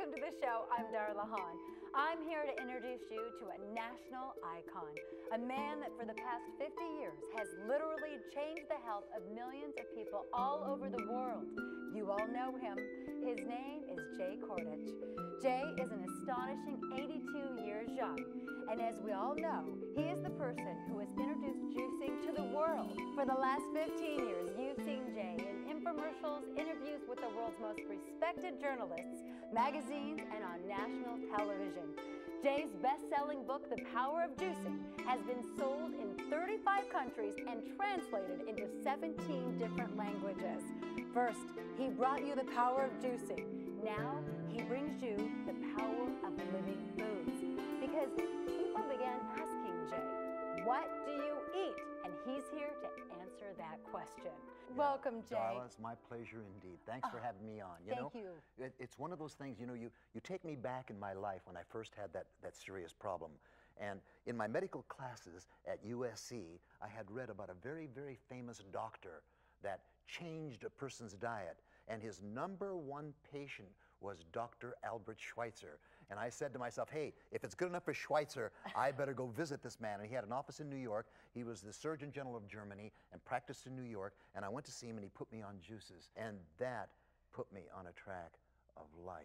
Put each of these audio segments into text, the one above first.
Welcome to the show. I'm Darla Hahn. I'm here to introduce you to a national icon, a man that for the past 50 years has literally changed the health of millions of people all over the world. You all know him. His name is Jay Kordich. Jay is an astonishing 82 years young. And as we all know, he is the person who has introduced juicing to the world. For the last 15 years, you've seen Jay infomercials, interviews with the world's most respected journalists, magazines, and on national television. Jay's best-selling book, The Power of Juicing, has been sold in 35 countries and translated into 17 different languages. First, he brought you the power of juicing. Now, he brings you the power of living foods. Because people began asking Jay, what do you eat? And he's here to answer that question. Welcome, Jay. Darla, it's my pleasure indeed. Thanks for ah, having me on. You thank know, you. It, it's one of those things, you know, you, you take me back in my life when I first had that, that serious problem. And in my medical classes at USC, I had read about a very, very famous doctor that changed a person's diet. And his number one patient was Dr. Albert Schweitzer. And I said to myself, hey, if it's good enough for Schweitzer, I better go visit this man. And he had an office in New York. He was the Surgeon General of Germany and practiced in New York. And I went to see him and he put me on juices. And that put me on a track of life.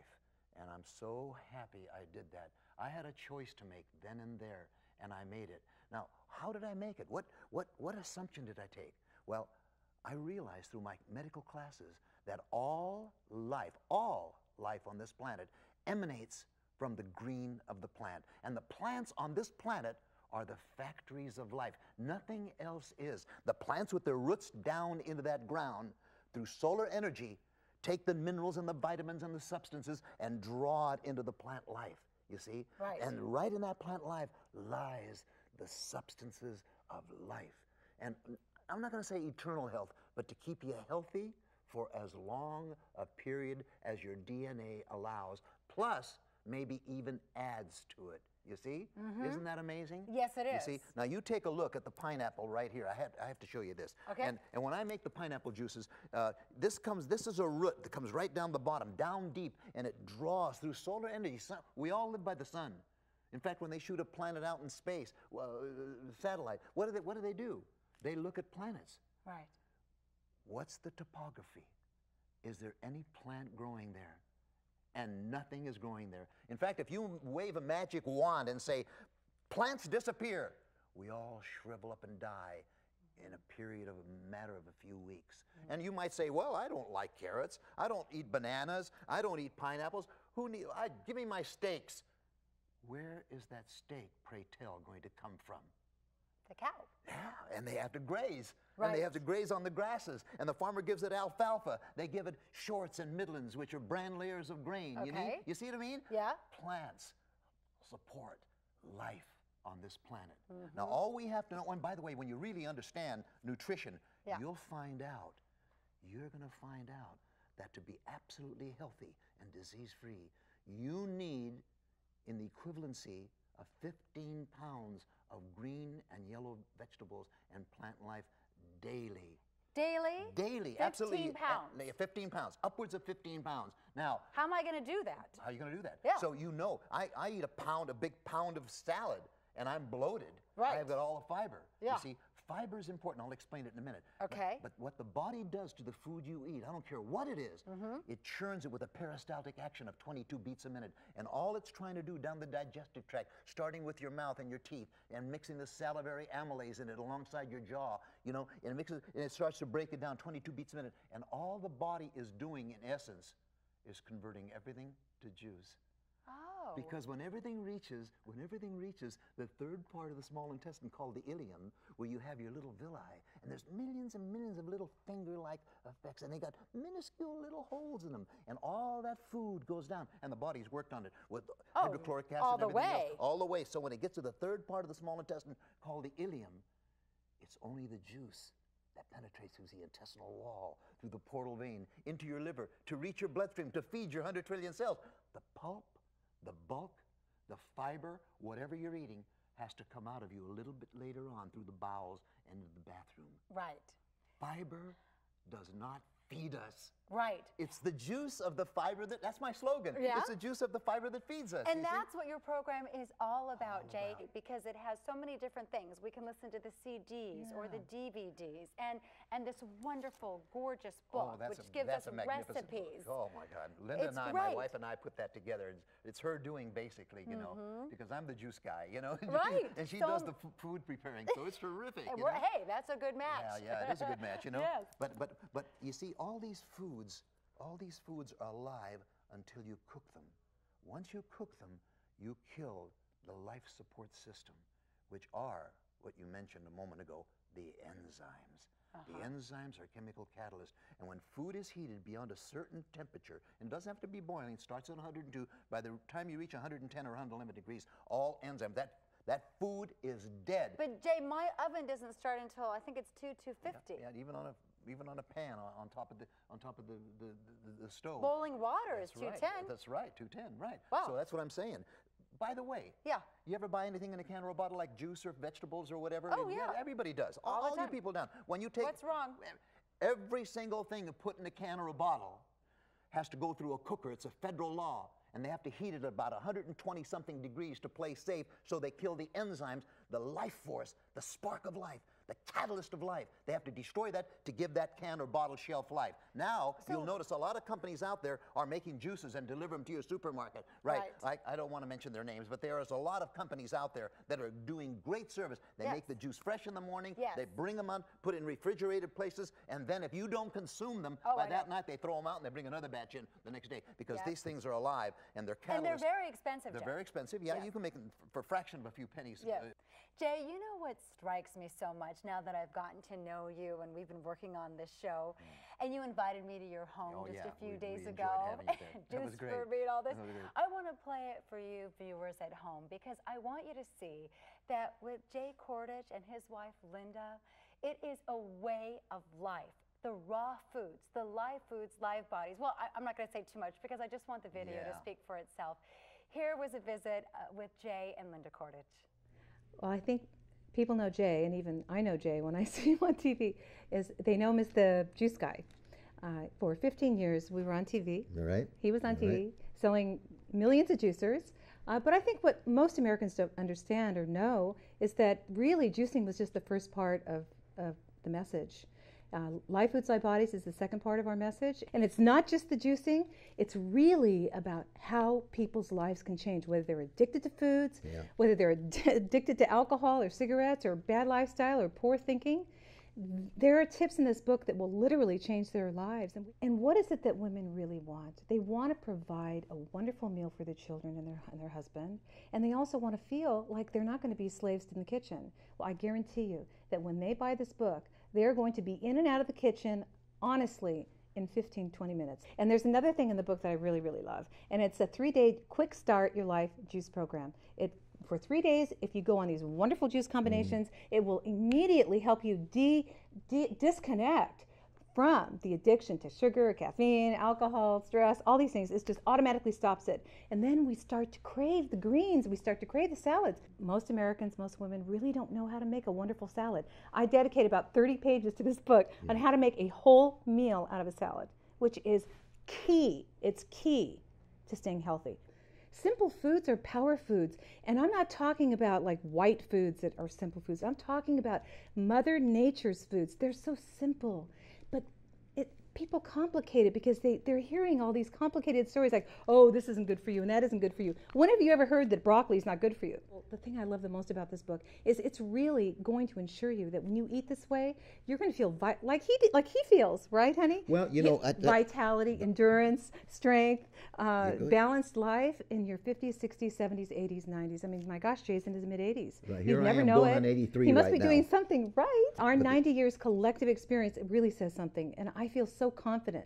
And I'm so happy I did that. I had a choice to make then and there, and I made it. Now, how did I make it? What, what, what assumption did I take? Well, I realized through my medical classes that all life, all life on this planet emanates from the green of the plant. And the plants on this planet are the factories of life. Nothing else is. The plants with their roots down into that ground through solar energy take the minerals and the vitamins and the substances and draw it into the plant life. You see? Right. And right in that plant life lies the substances of life. And I'm not going to say eternal health, but to keep you healthy for as long a period as your DNA allows, plus maybe even adds to it. You see? Mm-hmm. Isn't that amazing? Yes, it is. You see? Now you take a look at the pineapple right here. I have, I have to show you this. Okay. And, and when I make the pineapple juices, uh, this comes. This is a root that comes right down the bottom, down deep, and it draws through solar energy. We all live by the sun. In fact, when they shoot a planet out in space, uh, satellite, what do they? What do they do? They look at planets. Right. What's the topography? Is there any plant growing there? And nothing is growing there. In fact, if you wave a magic wand and say, plants disappear, we all shrivel up and die in a period of a matter of a few weeks. Mm-hmm. And you might say, well, I don't like carrots. I don't eat bananas. I don't eat pineapples. Who need, I, give me my steaks. Where is that steak, pray tell, going to come from? The cow. Yeah, and they have to graze. Right. And they have to graze on the grasses. And the farmer gives it alfalfa. They give it shorts and middlings, which are bran layers of grain. Okay. You, need, you see what I mean? Yeah. Plants support life on this planet. Mm-hmm. Now, all we have to know, and by the way, when you really understand nutrition, yeah. you'll find out, you're going to find out that to be absolutely healthy and disease free, you need, in the equivalency of 15 pounds of green and yellow vegetables and plant life daily. Daily? Daily, 15 absolutely. 15 pounds. Uh, 15 pounds, upwards of 15 pounds. Now, how am I going to do that? How are you going to do that? Yeah. So you know, I, I eat a pound, a big pound of salad, and I'm bloated. Right. I've got all the fiber. Yeah. You see, fiber is important. I'll explain it in a minute. Okay. But, but what the body does to the food you eat, I don't care what it is, mm-hmm. it churns it with a peristaltic action of 22 beats a minute. And all it's trying to do down the digestive tract, starting with your mouth and your teeth, and mixing the salivary amylase in it alongside your jaw, you know, and it mixes, and it starts to break it down 22 beats a minute. And all the body is doing, in essence, is converting everything to juice. Because when everything reaches, when everything reaches the third part of the small intestine called the ileum, where you have your little villi, and there's millions and millions of little finger-like effects, and they got minuscule little holes in them, and all that food goes down, and the body's worked on it with oh, hydrochloric acid all the way. else, all the way. So when it gets to the third part of the small intestine called the ileum, it's only the juice that penetrates through the intestinal wall, through the portal vein, into your liver, to reach your bloodstream, to feed your 100 trillion cells. The pulp the bulk, the fiber, whatever you're eating, has to come out of you a little bit later on through the bowels and the bathroom. Right. Fiber does not feed us. Right. It's the juice of the fiber that, that's my slogan. Yeah? It's the juice of the fiber that feeds us. And you see? that's what your program is all about, All Jay, about. because it has so many different things. We can listen to the CDs or the DVDs and and this wonderful, gorgeous book, Oh, which a, gives us magnificent book. recipes. Oh my God, Linda It's and I, great. my wife and I, put that together. It's, it's her doing basically, you know, because I'm the juice guy, you know, Mm-hmm. Right. and she So- does the f- food preparing, so it's terrific. Hey, that's a good match. Yeah, yeah, it is a good match, you know. Yes. But but but you see, all these foods, all these foods are alive until you cook them. Once you cook them, you kill the life support system, which are what you mentioned a moment ago, the enzymes. The Uh-huh. enzymes are chemical catalysts, and when food is heated beyond a certain temperature, and doesn't have to be boiling, it starts at 102. By the time you reach 110 or 111 degrees, all enzymes that that food is dead. But Jay, my oven doesn't start until I think it's two two fifty. Yeah, even on a even on a pan on, on top of the on top of the the, the, the stove. Boiling water is That's two right. ten. That's right, two ten. Right. Wow. So that's what I'm saying. By the way, Yeah. you ever buy anything in a can or a bottle like juice or vegetables or whatever? Oh, yeah. Everybody does. All the you people down. When you take What's wrong? Every single thing you put in a can or a bottle has to go through a cooker. It's a federal law. And they have to heat it at about 120 something degrees to play safe so they kill the enzymes, the life force, the spark of life, the catalyst of life. They have to destroy that to give that can or bottle shelf life. Now, you'll notice a lot of companies out there are making juices and deliver them to your supermarket. Right. I, I don't want to mention their names, but there is a lot of companies out there that are doing great service. They Yes. make the juice fresh in the morning. Yes. They bring them on, put in refrigerated places, and then if you don't consume them, Oh, by I that know. night they throw them out and they bring another batch in the next day because Yes. these things are alive and they're And they're very expensive. They're Jay. very expensive. Yeah, you can make them for a fraction of a few pennies. Yeah. uh, Jay, you know what strikes me so much now that I've gotten to know you and we've been working on this show, and you invited me to your home Mm. Oh, just yeah, a few we- we days enjoyed ago. having you there. That was great. for me and all this. That was great. I want to play it for you viewers at home because I want you to see that with Jay Kordich and his wife Linda, it is a way of life. The raw foods, the live foods, live bodies. Well, I, I'm not going to say too much because I just want the video to speak for itself. Here was a visit uh, with Jay and Linda Kordich. Well, I think people know Jay, and even I know Jay when I see him on TV, is they know him as the juice guy. Uh, for 15 years, we were on TV. All right. He was on All right. TV selling millions of juicers. Uh, but I think what most Americans don't understand or know is that really juicing was just the first part of, of the message. Uh, Live Foods, Live Bodies is the second part of our message. And it's not just the juicing, it's really about how people's lives can change, whether they're addicted to foods, Yeah. whether they're ad- addicted to alcohol or cigarettes or bad lifestyle or poor thinking. There are tips in this book that will literally change their lives. And, and what is it that women really want? They want to provide a wonderful meal for their children and their, and their husband. And they also want to feel like they're not going to be slaves in the kitchen. Well, I guarantee you that when they buy this book, they're going to be in and out of the kitchen, honestly, in 15, 20 minutes. And there's another thing in the book that I really, really love. And it's a three day quick start your life juice program. It for three days, if you go on these wonderful juice combinations, it will immediately help you de, de- disconnect from the addiction to sugar, caffeine, alcohol, stress, all these things. It just automatically stops it. And then we start to crave the greens, we start to crave the salads. Most Americans, most women really don't know how to make a wonderful salad. I dedicate about 30 pages to this book on how to make a whole meal out of a salad, which is key. It's key to staying healthy. Simple foods are power foods. And I'm not talking about like white foods that are simple foods. I'm talking about Mother Nature's foods. They're so simple, people complicate it because they, they're hearing all these complicated stories like, oh, this isn't good for you and that isn't good for you. When have you ever heard that broccoli is not good for you? Well, the thing I love the most about this book is it's really going to ensure you that when you eat this way, you're going to feel vi- like he like he feels, right, honey? Well, you know, I- I- vitality, endurance, strength, uh, balanced life in your 50s, 60s, 70s, 80s, 90s. I mean, my gosh, Jay's in his mid 80s. Right, You'd I never am know going it. on 83 He must right be now. doing something right. Our 90 years collective experience it really says something, and I feel so confident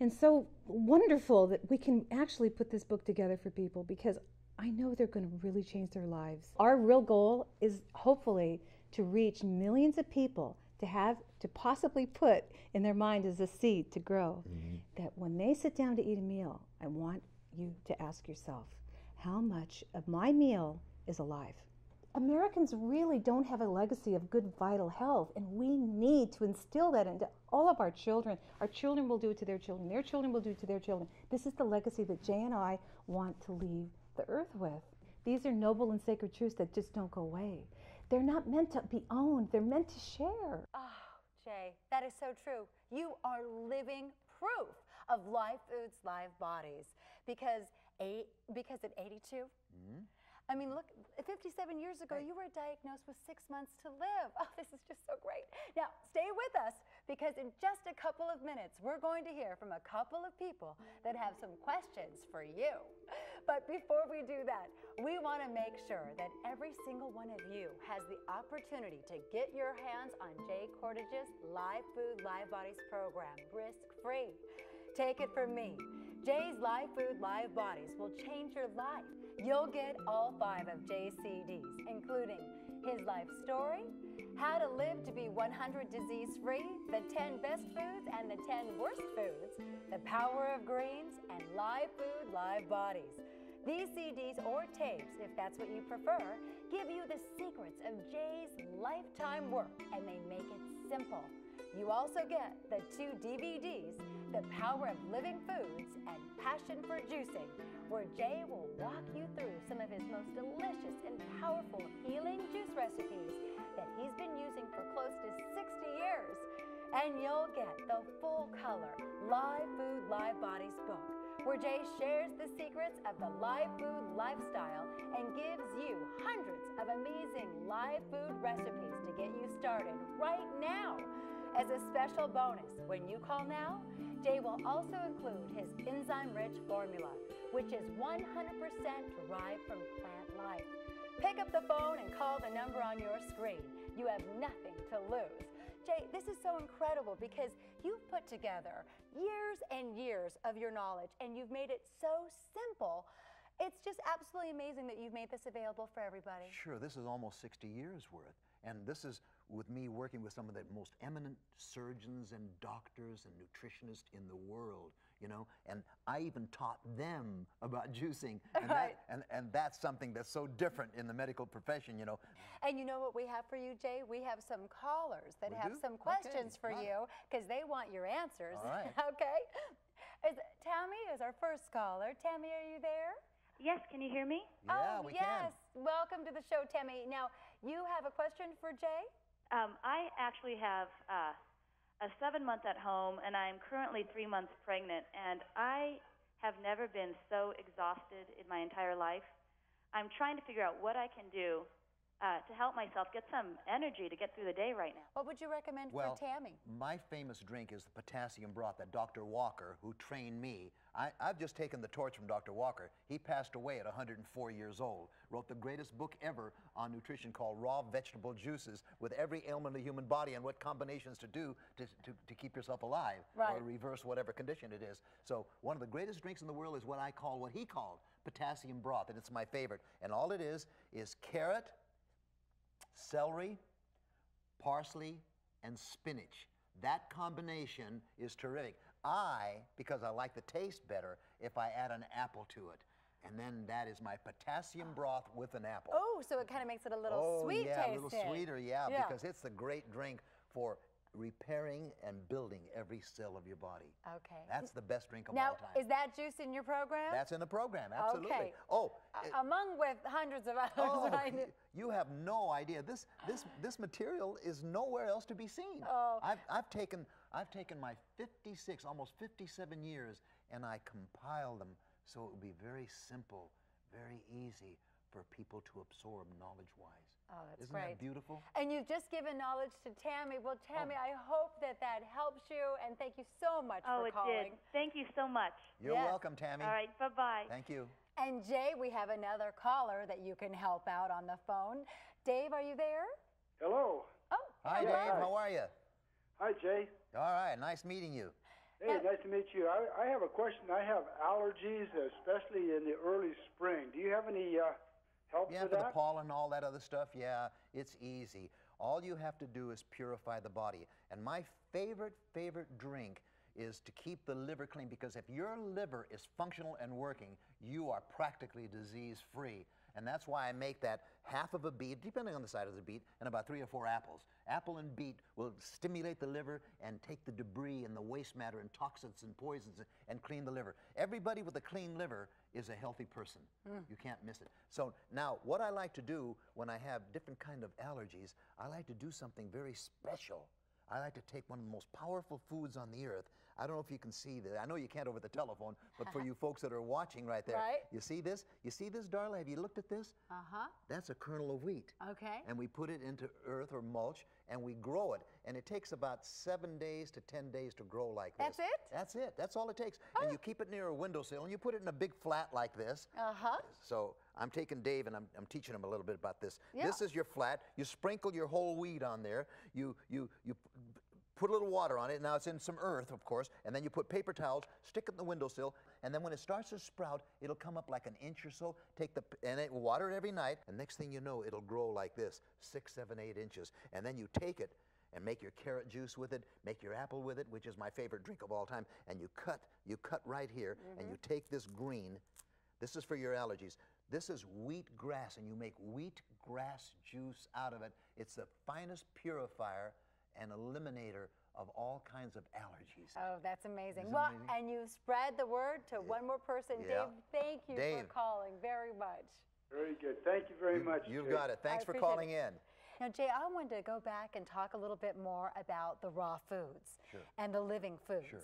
and so wonderful that we can actually put this book together for people because I know they're going to really change their lives. Our real goal is hopefully to reach millions of people to have to possibly put in their mind as a seed to grow mm-hmm. that when they sit down to eat a meal, I want you to ask yourself, how much of my meal is alive? Americans really don't have a legacy of good vital health, and we need to instill that into all of our children. Our children will do it to their children, their children will do it to their children. This is the legacy that Jay and I want to leave the earth with. These are noble and sacred truths that just don't go away. They're not meant to be owned, they're meant to share. Oh, Jay, that is so true. You are living proof of live foods, live bodies. Because, eight, because at 82, mm-hmm. I mean, look, 57 years ago, you were diagnosed with six months to live. Oh, this is just so great. Now, stay with us because in just a couple of minutes, we're going to hear from a couple of people that have some questions for you. But before we do that, we want to make sure that every single one of you has the opportunity to get your hands on Jay Kordich's Live Food, Live Bodies program, risk free. Take it from me. Jay's Live Food, Live Bodies will change your life. You'll get all five of JCD's, including his life story, how to live to be 100 disease free, the 10 best foods and the 10 worst foods, the power of greens, and live food, live bodies. These CDs or tapes, if that's what you prefer, give you the secrets of Jay's lifetime work and they make it simple. You also get the two DVDs, The Power of Living Foods and Passion for Juicing, where Jay will walk you through some of his most delicious and powerful healing juice recipes that he's been using for close to 60 years. And you'll get the full color Live Food, Live Bodies book, where Jay shares the secrets of the live food lifestyle and gives you hundreds of amazing live food recipes to get you started right now. As a special bonus, when you call now, Jay will also include his enzyme rich formula, which is 100% derived from plant life. Pick up the phone and call the number on your screen. You have nothing to lose. Jay, this is so incredible because you've put together years and years of your knowledge and you've made it so simple. It's just absolutely amazing that you've made this available for everybody. Sure, this is almost 60 years worth. And this is with me working with some of the most eminent surgeons and doctors and nutritionists in the world, you know, and I even taught them about juicing. And, right. that, and, and that's something that's so different in the medical profession, you know. And you know what we have for you, Jay? We have some callers that we have do? some questions okay. for right. you because they want your answers. All right. okay. Is, Tammy is our first caller. Tammy, are you there? Yes, can you hear me? Yeah, oh, we yes. Can. Welcome to the show, Tammy. Now, you have a question for Jay? Um, I actually have uh, a seven month at home, and I'm currently three months pregnant, and I have never been so exhausted in my entire life. I'm trying to figure out what I can do uh, to help myself get some energy to get through the day right now. What would you recommend well, for Tammy? My famous drink is the potassium broth that Dr. Walker, who trained me, I, have just taken the torch from Dr. Walker. He passed away at 104 years old, wrote the greatest book ever on nutrition called Raw Vegetable Juices with every ailment of the human body and what combinations to do to, to, to keep yourself alive right. or reverse whatever condition it is. So one of the greatest drinks in the world is what I call, what he called, potassium broth, and it's my favorite. And all it is is carrot, celery, parsley, and spinach. That combination is terrific. I, because I like the taste better, if I add an apple to it. And then that is my potassium broth with an apple. Oh, so it kind of makes it a little oh, sweet yeah, tasting. a little sweeter, yeah, yeah, because it's the great drink for repairing and building every cell of your body. Okay. That's the best drink of now, all time. Now, Is that juice in your program? That's in the program, absolutely. Okay. Oh, it, among with hundreds of others. Oh, you have no idea. This this this material is nowhere else to be seen. Oh. I've I've taken I've taken my 56, almost 57 years, and I compile them so it would be very simple, very easy for people to absorb knowledge-wise. Oh, that's Isn't great. that beautiful? And you've just given knowledge to Tammy. Well, Tammy, oh. I hope that that helps you, and thank you so much oh, for calling. Oh, it did. Thank you so much. You're yes. welcome, Tammy. All right, bye-bye. Thank you. And Jay, we have another caller that you can help out on the phone. Dave, are you there? Hello. Oh, hi, hello. Dave. How are you? Hi, Jay. All right. Nice meeting you. Hey, now, nice to meet you. I, I have a question. I have allergies, especially in the early spring. Do you have any uh, help yeah, for, for that? the pollen and all that other stuff, yeah, it's easy. All you have to do is purify the body. And my favorite, favorite drink is to keep the liver clean because if your liver is functional and working, you are practically disease free. And that's why I make that half of a beet, depending on the size of the beet, and about three or four apples. Apple and beet will stimulate the liver and take the debris and the waste matter and toxins and poisons and clean the liver. Everybody with a clean liver is a healthy person. Hmm. You can't miss it. So now, what I like to do when I have different kind of allergies, I like to do something very special. I like to take one of the most powerful foods on the earth. I don't know if you can see that. I know you can't over the telephone, but for you folks that are watching right there, Right. you see this? You see this, Darla? Have you looked at this? Uh huh. That's a kernel of wheat. Okay. And we put it into earth or mulch and we grow it. And it takes about seven days to 10 days to grow like this. That's it? That's it. That's all it takes. And you keep it near a windowsill and you put it in a big flat like this. Uh huh. So I'm taking Dave and I'm, I'm teaching him a little bit about this. Yeah. This is your flat. You sprinkle your whole wheat on there. You, you, you put a little water on it. Now it's in some earth, of course. And then you put paper towels, stick it in the windowsill. And then when it starts to sprout, it'll come up like an inch or so. Take the, and it, water it every night. And next thing you know, it'll grow like this, six, seven, eight inches. And then you take it and make your carrot juice with it, make your apple with it, which is my favorite drink of all time. And you cut, you cut right here, and mm-hmm. you take this green. This is for your allergies. This is wheat grass, and you make wheat grass juice out of it. It's the finest purifier and eliminator of all kinds of allergies. Oh, that's amazing. Isn't well, amazing? and you spread the word to one more person. Yeah. Dave, thank you Dave. for calling very much. Very good. Thank you very much. You've Jay. got it. Thanks for calling it. in. Now, Jay, I wanted to go back and talk a little bit more about the raw foods Sure. and the living foods. Sure.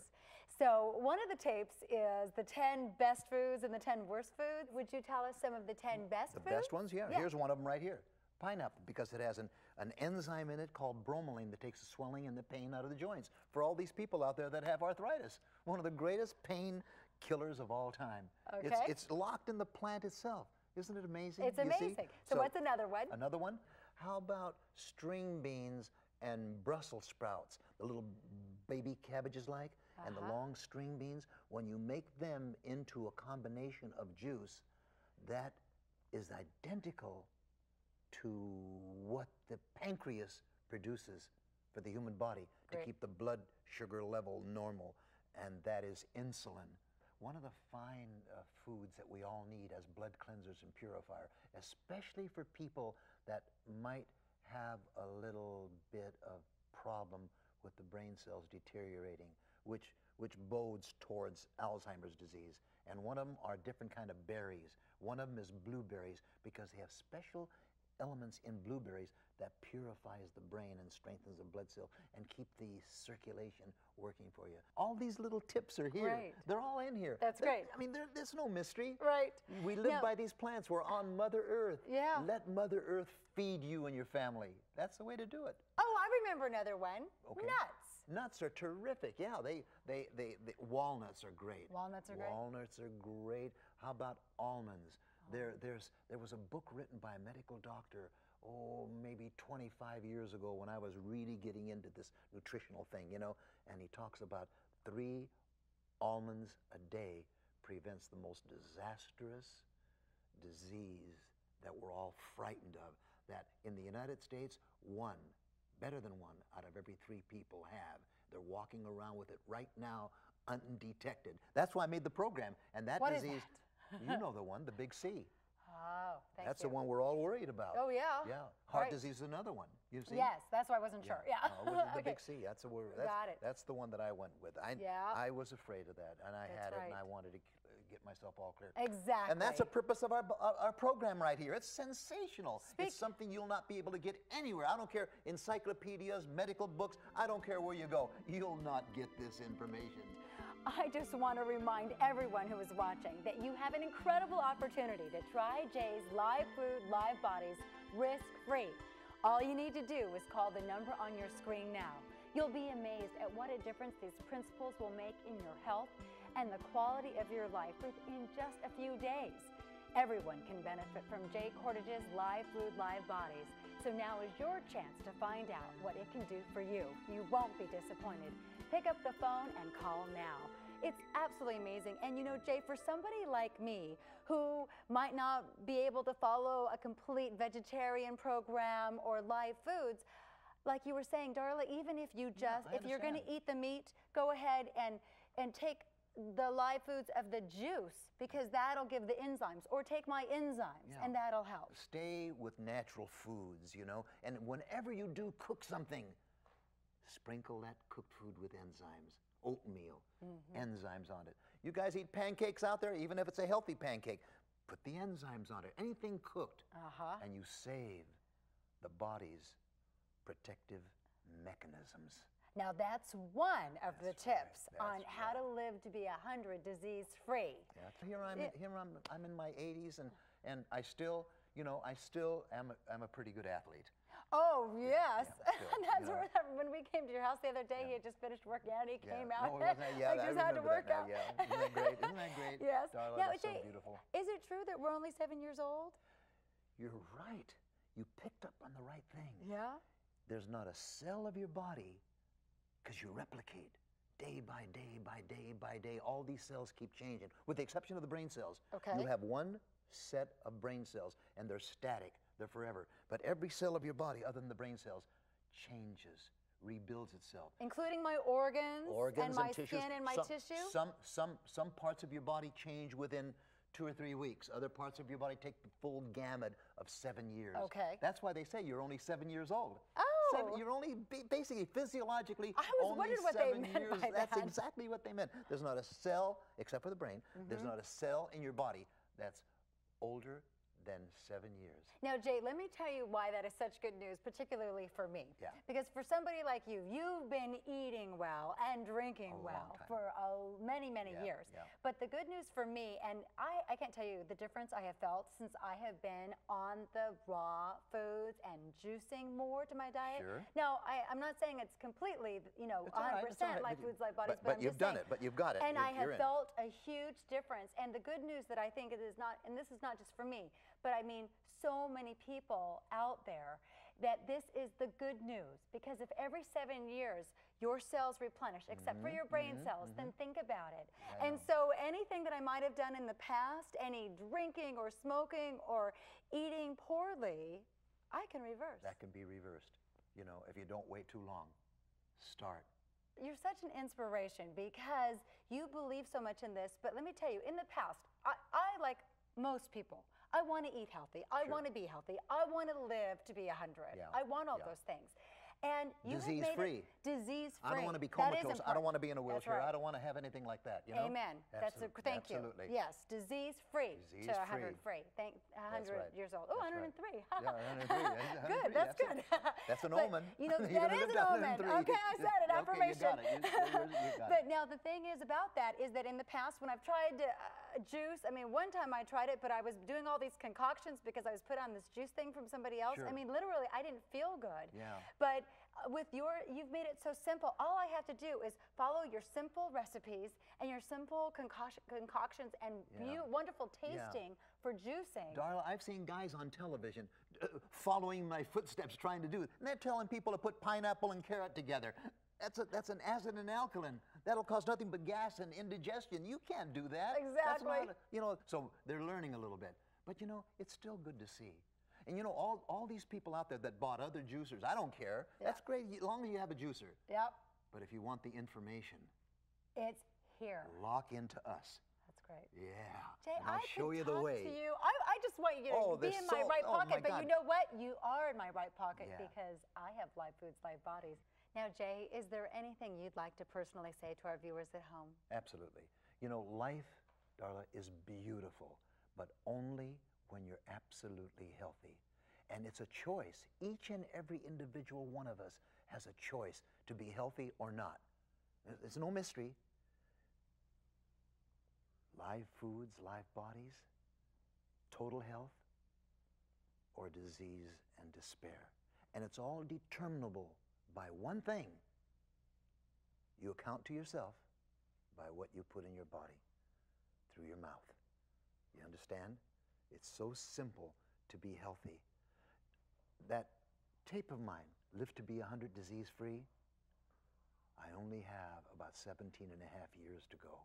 So, one of the tapes is the 10 best foods and the 10 worst foods. Would you tell us some of the 10 best The foods? best ones? Yeah. Yeah. Here's one of them right here. Pineapple, because it has an, an enzyme in it called bromelain that takes the swelling and the pain out of the joints. For all these people out there that have arthritis, one of the greatest pain killers of all time. It's, Okay. it's locked in the plant itself. Isn't it amazing? It's amazing. So what's another one? Another one? How about string beans and Brussels sprouts? The little baby cabbages like, and the Uh-huh. long string beans. When you make them into a combination of juice, that is identical to what the pancreas produces for the human body to keep the blood sugar level normal, and that is insulin. One of the fine uh, foods that we all need as blood cleansers and purifier, especially for people that might have a little bit of problem with the brain cells deteriorating, which which bodes towards Alzheimer's disease. And one of them are different kind of berries. One of them is blueberries because they have special elements in blueberries that purifies the brain and strengthens the blood cell and keep the circulation working for you. All these little tips are here. Right. They're all in here. That's There- great. I mean, there's no mystery. Right. We live Now- by these plants. We're on Mother Earth. Yeah. Let Mother Earth feed you and your family. That's the way to do it. Oh, I remember another one. Okay. Nuts. Nuts are terrific. Yeah, they, they, they, they walnuts are great. Walnuts are great. Walnuts are great. How about almonds? There, there's, there was a book written by a medical doctor, oh, maybe 25 years ago when I was really getting into this nutritional thing, you know, and he talks about three almonds a day prevents the most disastrous disease that we're all frightened of. That in the United States, one, better than one out of every three people have. They're walking around with it right now undetected. That's why I made the program. And that What is disease, you know the one, the big C. Oh, thank That's you. the one we're all worried about. Oh, yeah. Yeah. Heart Right. disease is another one. You see? Yes, that's why I wasn't sure. Yeah. No, it was the Okay. big C. That's the word. That's, Got it. That's the one that I went with. I, Yeah. I was afraid of that, and I That's had it, and. I wanted to uh, get myself all clear. Exactly. And that's the purpose of our, our, our program right here. It's sensational. Speak- It's something you'll not be able to get anywhere. I don't care, encyclopedias, medical books, I don't care where you go. You'll not get this information. I just want to remind everyone who is watching that you have an incredible opportunity to try Jay's Live Food, Live Bodies risk free. All you need to do is call the number on your screen now. You'll be amazed at what a difference these principles will make in your health and the quality of your life within just a few days. Everyone can benefit from Jay Kordich's Live Food, Live Bodies. So now is your chance to find out what it can do for you. You won't be disappointed. Pick up the phone and call now. It's absolutely amazing. And you know, Jay, for somebody like me who might not be able to follow a complete vegetarian program or live foods, like you were saying, Darla, even if you just, I if you're going to eat the meat, go ahead and, and take the live foods of the juice because that'll give the enzymes, or take my enzymes Yeah. and that'll help. Stay with natural foods, you know, and whenever you do cook something, sprinkle that cooked food with enzymes. Oatmeal, Mm-hmm. enzymes on it. You guys eat pancakes out there, even if it's a healthy pancake, put the enzymes on it. Anything cooked, Uh huh. and you save the body's protective mechanisms. Now that's one of the That's right, tips on that's how to live to be a hundred disease free. Yeah. Here I'm, here I'm, I'm in my 80s, and, and I still, you know, I still am a, am a pretty good athlete. Oh yes, yeah, and that's you know. where when we came to your house the other day, he had just finished working out. He Yeah. came oh, out. No, that- yeah, I I just had to work out. now, yeah. Isn't that great? Isn't that great? yes. Darla, now, that's so beautiful. Is it true that we're only seven years old? You're right. You picked up on the right thing. Yeah. There's not a cell of your body, because you replicate day by day by day by day. All these cells keep changing, with the exception of the brain cells. Okay. You have one set of brain cells, and they're static, they're forever. But every cell of your body, other than the brain cells, changes, rebuilds itself. Including my organs, organs and my tissues. skin and my some, tissue. Some, some, some parts of your body change within two or three weeks. Other parts of your body take the full gamut of seven years. Okay. That's why they say you're only seven years old. Oh. Seven, you're only basically physiologically I was wondering what they meant years. by That's that. exactly what they meant. There's not a cell, except for the brain, there's Mm-hmm. not a cell in your body that's older than seven years. Now, Jay, let me tell you why that is such good news, particularly for me. Yeah. Because for somebody like you, you've been eating well and drinking well time. for uh, many, many Yeah, years. yeah. But the good news for me, and I, I can't tell you the difference I have felt since I have been on the raw foods and juicing more to my diet. Sure. Now, I, I'm not saying it's completely, you know, It's 100% right, it's all right, life but you- foods, life bodies, but- but, but you've done saying- it, but you've got it. And You're- I have felt a huge difference. And the good news that I think it is not, and this is not just for me, but I mean so many people out there that this is the good news because if every seven years your cells replenish, except for your brain cells, then think about it. Mm-hmm, And so anything that I might have done in the past, any drinking or smoking or eating poorly, I can reverse. That can be reversed, you know, if you don't wait too long. Start. You're such an inspiration because you believe so much in this. But let me tell you, in the past, I, I like most people, I want to eat healthy. I Sure. want to be healthy. I want to live to be 100. Yeah, I want all yeah. those things. And you Disease made free. Disease free. I don't want to be comatose. I don't want to be in a wheelchair. I don't want to have anything like that. You know? Amen. That's a, thank absolutely. you. Yes, disease free Disease to 100 free. free. Thank 100 right. years old. Oh, That's 103. right. Yeah, 103. Yeah, good. 103. That's, That's good. a- that's an But, omen. You know, that is an omen. Okay, I said it. Okay, you Affirmation. got it. You- you- you got but now the thing is about that is that in the past when I've tried uh, juice, I mean, one time I tried it, but I was doing all these concoctions because I was put on this juice thing from somebody else. I mean, literally, I didn't feel good. Yeah. But uh, with your, you've made it so simple. All I have to do is follow your simple recipes and your simple concoction, concoctions and Yeah. wonderful Yeah. tasting for juicing. Darla, I've seen guys on television uh, following my footsteps trying to do it. And they're telling people to put pineapple and carrot together. That's, a, that's an acid and alkaline. That'll cause nothing but gas and indigestion. You can't do that. That's Exactly. not, you know, so they're learning a little bit. But you know, it's still good to see. And you know, all, all these people out there that bought other juicers, I don't care. That's great, as long as you have a juicer. Yep, But if you want the information, it's here. lock into us. That's great. Yeah. Jay, and I'll I show you the way. to you. I, I just want you to Oh, be in my so- right oh my pocket, but you know what? You are in my right pocket Yeah. because I have live foods, live bodies. Now, Jay, is there anything you'd like to personally say to our viewers at home? Absolutely. You know, life, Darla, is beautiful, but only when you're absolutely healthy. And it's a choice. Each and every individual one of us has a choice to be healthy or not. There's no mystery. Live foods, live bodies, total health, or disease and despair. And it's all determinable by one thing you account to yourself by what you put in your body through your mouth. You understand? It's so simple to be healthy. That tape of mine, Live to Be 100 Disease Free, I only have about 17 and a half years to go.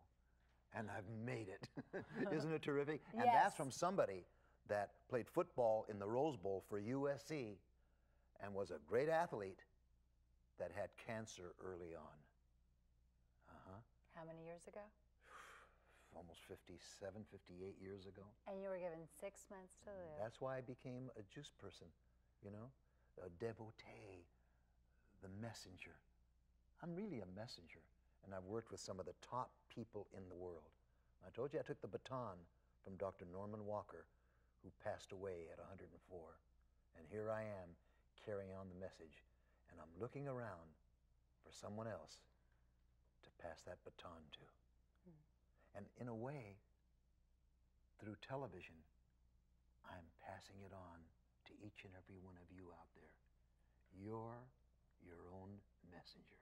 And I've made it. Isn't it terrific? And Yes. that's from somebody that played football in the Rose Bowl for USC and was a great athlete that had cancer early on. Uh huh. How many years ago? almost 57, 58 years ago. And you were given six months to live. That's why I became a juice person, you know, a devotee, the messenger. I'm really a messenger, and I've worked with some of the top people in the world. I told you I took the baton from Dr. Norman Walker, who passed away at 104. And here I am carrying on the message, and I'm looking around for someone else to pass that baton to. And in a way, through television, I'm passing it on to each and every one of you out there. You're your own messenger.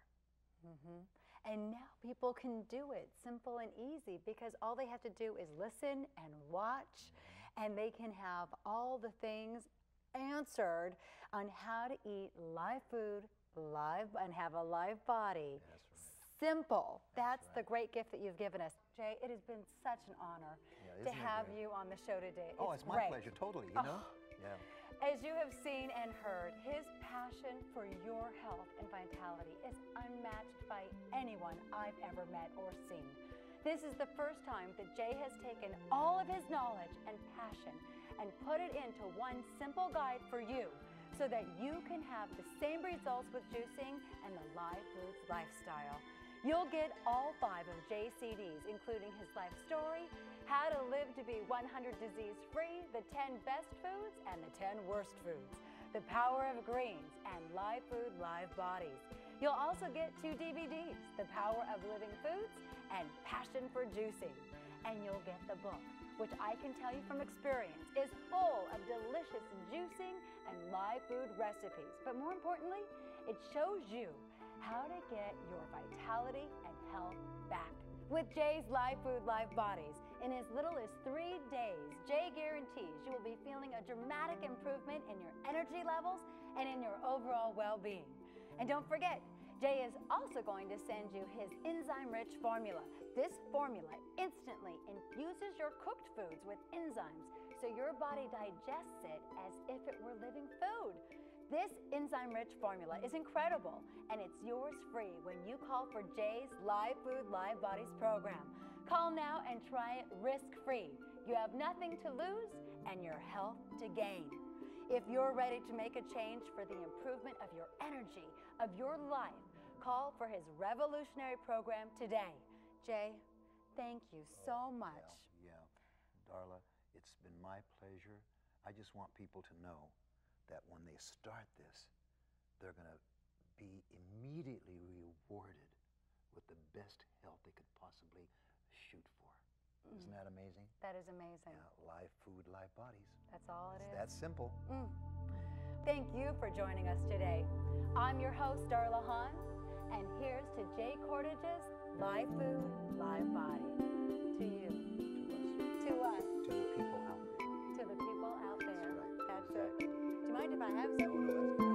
hmm And now people can do it simple and easy because all they have to do is listen and watch, and they can have all the things answered on how to eat live food, live, and have a live body. That's right. Simple. That's, That's the great gift that you've given us. Jay, it has been such an honor Yeah, to have you on the show today. Oh, it's, my great. pleasure, totally, you know? Oh. Yeah. As you have seen and heard, his passion for your health and vitality is unmatched by anyone I've ever met or seen. This is the first time that Jay has taken all of his knowledge and passion and put it into one simple guide for you so that you can have the same results with juicing and the live foods lifestyle. You'll get all five of JCD's, including his life story, how to live to be 100 disease free, the 10 best foods, and the 10 worst foods, the power of greens, and live food, live bodies. You'll also get two DVDs, The Power of Living Foods and Passion for Juicing. And you'll get the book, which I can tell you from experience is full of delicious juicing and live food recipes. But more importantly, it shows you how to get your vitality and health back. With Jay's Live Food Live Bodies, in as little as three days, Jay guarantees you will be feeling a dramatic improvement in your energy levels and in your overall well being. And don't forget, Jay is also going to send you his enzyme rich formula. This formula instantly infuses your cooked foods with enzymes so your body digests it as if it were living food. This enzyme rich formula is incredible and it's yours free when you call for Jay's Live Food Live Bodies program. Call now and try it risk free. You have nothing to lose and your health to gain. If you're ready to make a change for the improvement of your energy, of your life, call for his revolutionary program today. Jay, thank you so much. Yeah, yeah. Darla, it's been my pleasure. I just want people to know that when they start this, they're going to be immediately rewarded with the best health they could possibly shoot for. Isn't that amazing? That is amazing. Yeah, live food, live bodies. That's all it It's is. that simple. Mm. Thank you for joining us today. I'm your host, Darla Hahn, and here's to Jay Kordich's Live Food, Live Body. To you, To us, to us, to the people out there. to the people out there. right. That's Exactly. it. Do you mind if I have some?